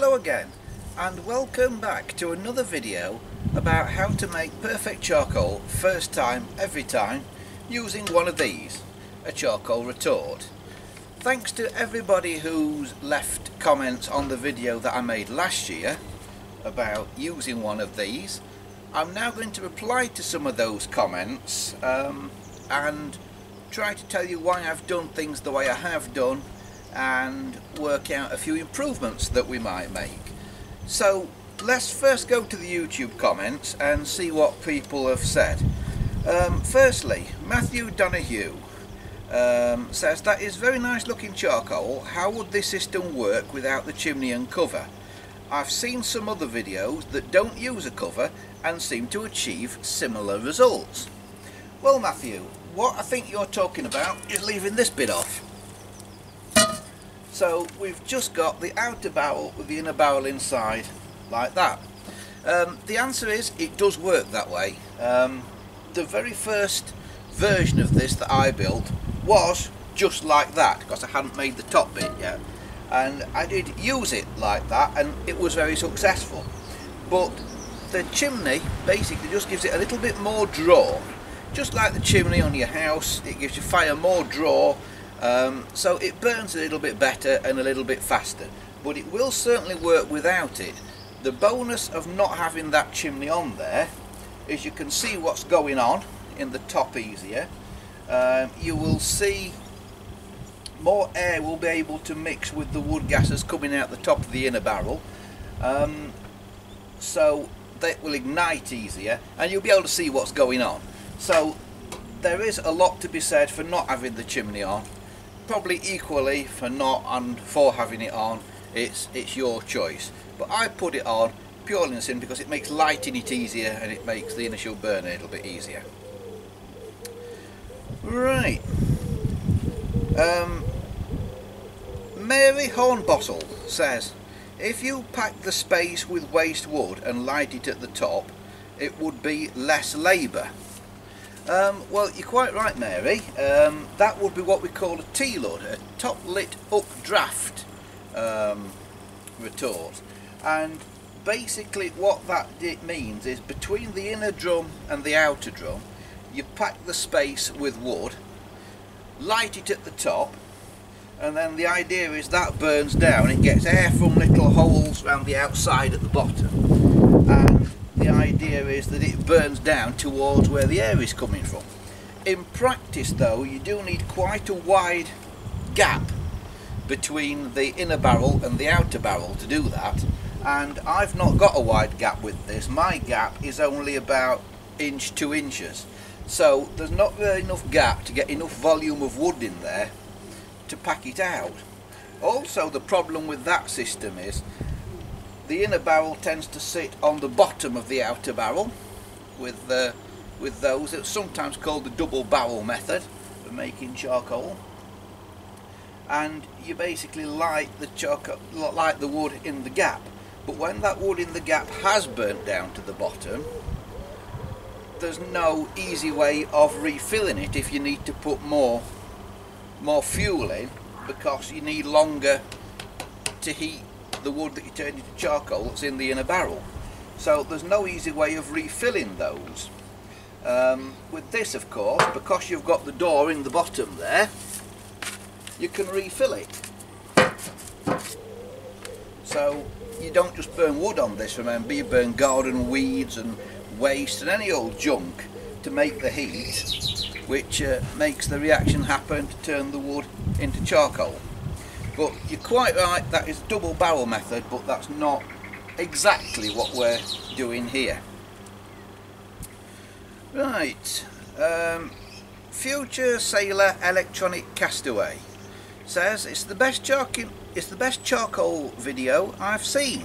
Hello again and welcome back to another video about how to make perfect charcoal first time every time using one of these, a charcoal retort. Thanks to everybody who's left comments on the video that I made last year about using one of these. I'm now going to reply to some of those comments um, and try to tell you why I've done things the way I have done and work out a few improvements that we might make. So let's first go to the YouTube comments and see what people have said. Um, firstly, Matthew Donahue um, says that is very nice looking charcoal. How would this system work without the chimney and cover? I've seen some other videos that don't use a cover and seem to achieve similar results. Well Matthew, what I think you're talking about is leaving this bit off. So we've just got the outer barrel with the inner barrel inside like that. Um, the answer is it does work that way. Um, the very first version of this that I built was just like that because I hadn't made the top bit yet and I did use it like that and it was very successful but the chimney basically just gives it a little bit more draw just like the chimney on your house it gives your fire more draw um, so it burns a little bit better and a little bit faster, but it will certainly work without it. The bonus of not having that chimney on there is you can see what's going on in the top easier. Um, you will see more air will be able to mix with the wood gases coming out the top of the inner barrel. Um, so that will ignite easier and you'll be able to see what's going on. So there is a lot to be said for not having the chimney on probably equally for not and for having it on. It's it's your choice. But I put it on purely and simply because it makes lighting it easier and it makes the initial burn a little bit easier. Right. Um, Mary Hornbottle says if you pack the space with waste wood and light it at the top it would be less labour um, well, you're quite right, Mary. Um, that would be what we call a TLUD, a top-lit updraft um, retort. And basically what that means is between the inner drum and the outer drum, you pack the space with wood, light it at the top, and then the idea is that burns down. It gets air from little holes around the outside at the bottom. Idea is that it burns down towards where the air is coming from. In practice though you do need quite a wide gap between the inner barrel and the outer barrel to do that and I've not got a wide gap with this. My gap is only about inch two inches so there's not really enough gap to get enough volume of wood in there to pack it out. Also the problem with that system is the inner barrel tends to sit on the bottom of the outer barrel with uh, with those. It's sometimes called the double barrel method of making charcoal. And you basically light the charcoal, light the wood in the gap. But when that wood in the gap has burnt down to the bottom, there's no easy way of refilling it if you need to put more more fuel in because you need longer to heat the wood that you turn into charcoal that's in the inner barrel. So there's no easy way of refilling those. Um, with this of course, because you've got the door in the bottom there, you can refill it. So you don't just burn wood on this, remember, you burn garden weeds and waste and any old junk to make the heat, which uh, makes the reaction happen to turn the wood into charcoal. But you're quite right, that is double barrel method, but that's not exactly what we're doing here. Right, um, Future Sailor Electronic Castaway says it's the best charcoal it's the best charcoal video I've seen.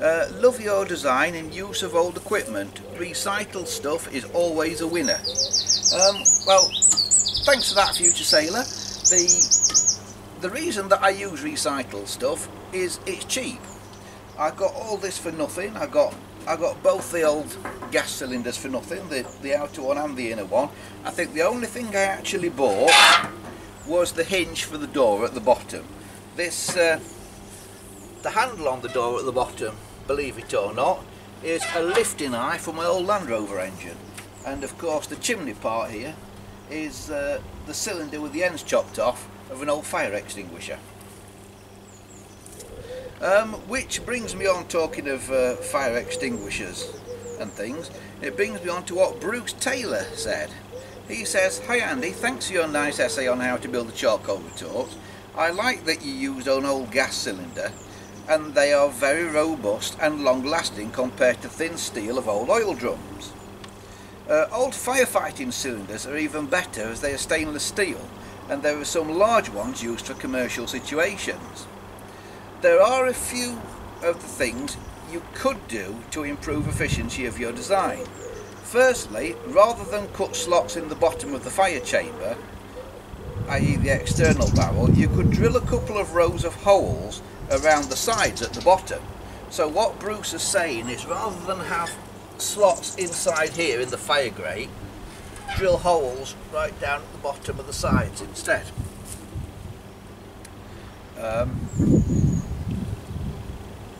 Uh, love your design and use of old equipment. Recycled stuff is always a winner. Um, well, thanks for that, Future Sailor. The the reason that I use recycled stuff is it's cheap. I got all this for nothing. I got I got both the old gas cylinders for nothing, the, the outer one and the inner one. I think the only thing I actually bought was the hinge for the door at the bottom. This uh, the handle on the door at the bottom, believe it or not, is a lifting eye from my old Land Rover engine. And of course the chimney part here is uh, the cylinder with the ends chopped off of an old fire extinguisher. Um, which brings me on talking of uh, fire extinguishers and things, it brings me on to what Bruce Taylor said. He says, Hi Andy, thanks for your nice essay on how to build a charcoal retort. I like that you used an old gas cylinder and they are very robust and long lasting compared to thin steel of old oil drums. Uh, old firefighting cylinders are even better as they are stainless steel and there are some large ones used for commercial situations. There are a few of the things you could do to improve efficiency of your design. Firstly, rather than cut slots in the bottom of the fire chamber, i.e. the external barrel, you could drill a couple of rows of holes around the sides at the bottom. So what Bruce is saying is rather than have slots inside here in the fire grate, drill holes right down at the bottom of the sides instead. Um,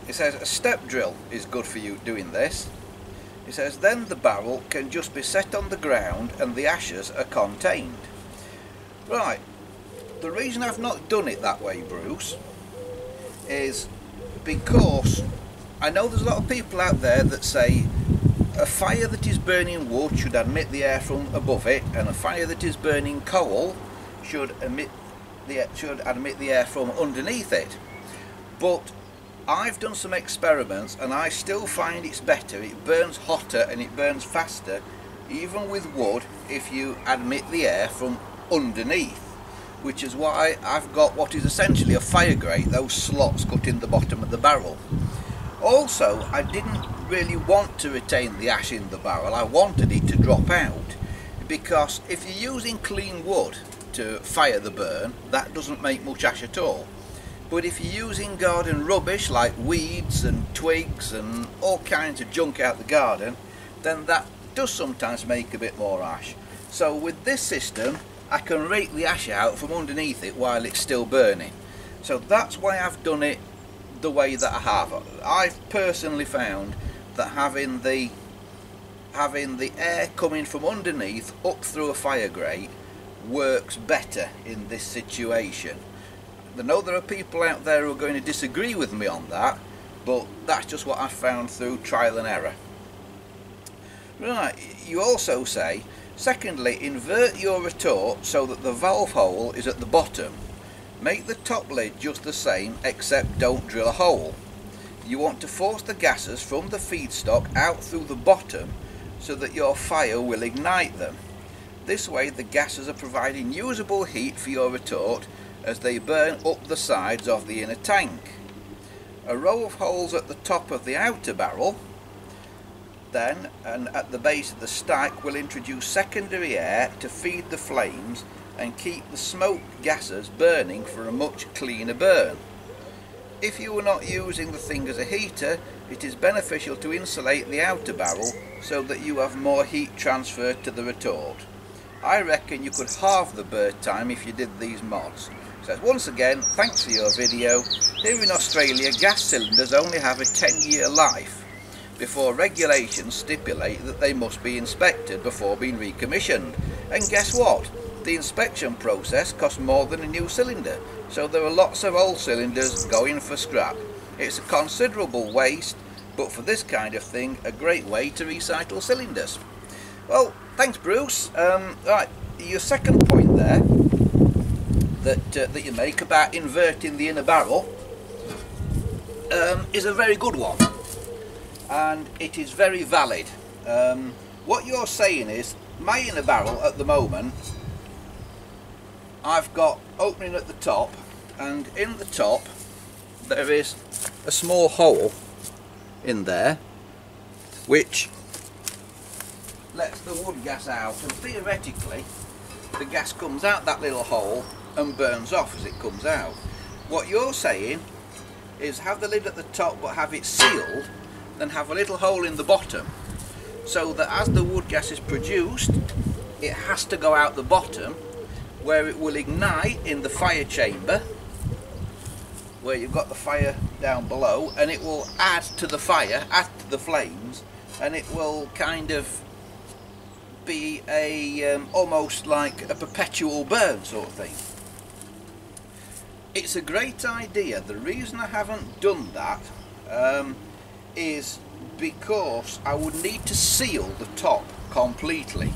it says a step drill is good for you doing this. It says then the barrel can just be set on the ground and the ashes are contained. Right, the reason I've not done it that way Bruce is because I know there's a lot of people out there that say a fire that is burning wood should admit the air from above it and a fire that is burning coal should emit the should admit the air from underneath it but I've done some experiments and I still find it's better it burns hotter and it burns faster even with wood if you admit the air from underneath which is why I've got what is essentially a fire grate, those slots cut in the bottom of the barrel. Also, I didn't really want to retain the ash in the barrel, I wanted it to drop out because if you're using clean wood to fire the burn, that doesn't make much ash at all. But if you're using garden rubbish like weeds and twigs and all kinds of junk out the garden, then that does sometimes make a bit more ash. So with this system, I can rake the ash out from underneath it while it's still burning. So that's why I've done it the way that I have. I've personally found that having the having the air coming from underneath up through a fire grate works better in this situation. I know there are people out there who are going to disagree with me on that, but that's just what I've found through trial and error. Right, you also say Secondly, invert your retort so that the valve hole is at the bottom. Make the top lid just the same except don't drill a hole. You want to force the gases from the feedstock out through the bottom so that your fire will ignite them. This way the gases are providing usable heat for your retort as they burn up the sides of the inner tank. A row of holes at the top of the outer barrel then and at the base of the stack will introduce secondary air to feed the flames and keep the smoke gases burning for a much cleaner burn. If you are not using the thing as a heater, it is beneficial to insulate the outer barrel so that you have more heat transferred to the retort. I reckon you could halve the burn time if you did these mods. So once again, thanks for your video. Here in Australia, gas cylinders only have a 10 year life before regulations stipulate that they must be inspected before being recommissioned. And guess what? The inspection process costs more than a new cylinder, so there are lots of old cylinders going for scrap. It's a considerable waste, but for this kind of thing, a great way to recycle cylinders. Well, thanks Bruce. Um, right, your second point there that, uh, that you make about inverting the inner barrel um, is a very good one and it is very valid. Um, what you're saying is, my inner barrel at the moment, I've got opening at the top, and in the top there is a small hole in there, which lets the wood gas out, and theoretically the gas comes out that little hole and burns off as it comes out. What you're saying is have the lid at the top but have it sealed then have a little hole in the bottom so that as the wood gas is produced it has to go out the bottom where it will ignite in the fire chamber where you've got the fire down below and it will add to the fire, add to the flames and it will kind of be a um, almost like a perpetual burn sort of thing. It's a great idea. The reason I haven't done that um, is because I would need to seal the top completely.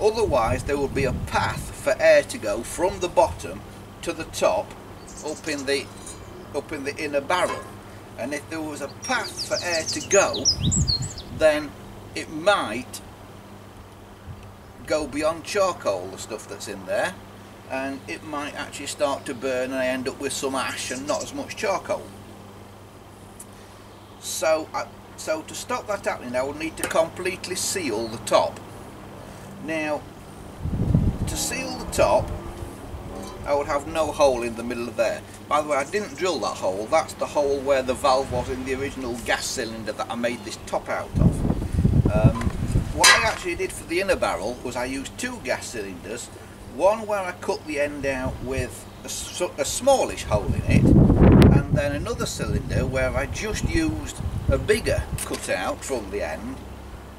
Otherwise there would be a path for air to go from the bottom to the top up in the up in the inner barrel. And if there was a path for air to go then it might go beyond charcoal the stuff that's in there and it might actually start to burn and I end up with some ash and not as much charcoal. So I, so to stop that happening I will need to completely seal the top. Now to seal top I would have no hole in the middle of there. By the way I didn't drill that hole. That's the hole where the valve was in the original gas cylinder that I made this top out of. Um, what I actually did for the inner barrel was I used two gas cylinders one where I cut the end out with a, a smallish hole in it and then another cylinder where I just used a bigger cutout from the end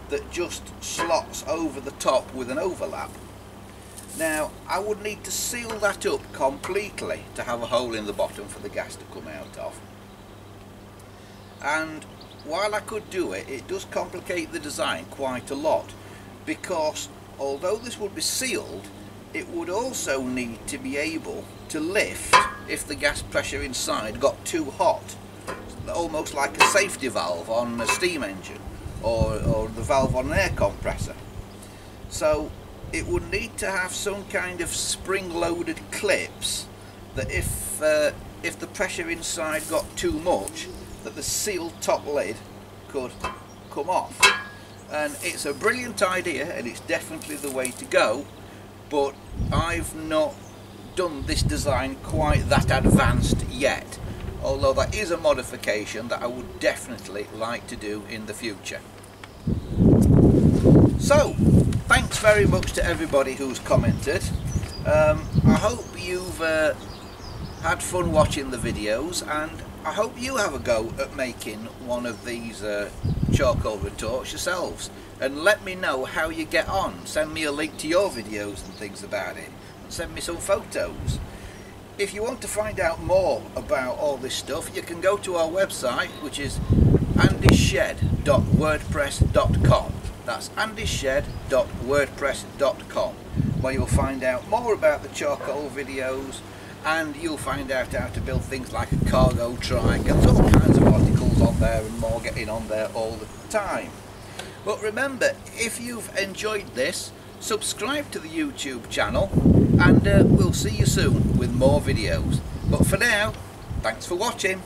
that just slots over the top with an overlap. Now I would need to seal that up completely to have a hole in the bottom for the gas to come out of. And while I could do it it does complicate the design quite a lot because although this would be sealed it would also need to be able to lift if the gas pressure inside got too hot almost like a safety valve on a steam engine or, or the valve on an air compressor. So it would need to have some kind of spring loaded clips that if uh, if the pressure inside got too much that the sealed top lid could come off and it's a brilliant idea and it's definitely the way to go but I've not done this design quite that advanced yet although that is a modification that I would definitely like to do in the future. So, thanks very much to everybody who's commented. Um, I hope you've uh, had fun watching the videos and I hope you have a go at making one of these uh, charcoal retorts yourselves and let me know how you get on. Send me a link to your videos and things about it send me some photos. If you want to find out more about all this stuff you can go to our website which is andyshed.wordpress.com that's andyshed.wordpress.com where you'll find out more about the charcoal videos and you'll find out how to build things like a cargo trike and all kinds of articles on there and more getting on there all the time. But remember, if you've enjoyed this, subscribe to the YouTube channel and uh, we'll see you soon with more videos. But for now, thanks for watching.